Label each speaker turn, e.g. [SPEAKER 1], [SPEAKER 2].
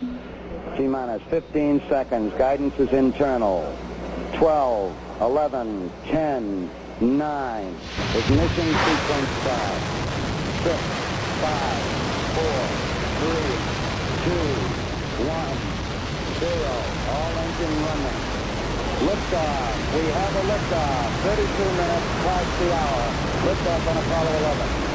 [SPEAKER 1] T-minus 15 seconds. Guidance is internal. 12, 11, 10, 9. Ignition sequence start. 6, 5, 4, 3, 2, 1, 0. All engine running. Liftoff. We have a liftoff. 32 minutes past the hour. Liftoff on Apollo 11.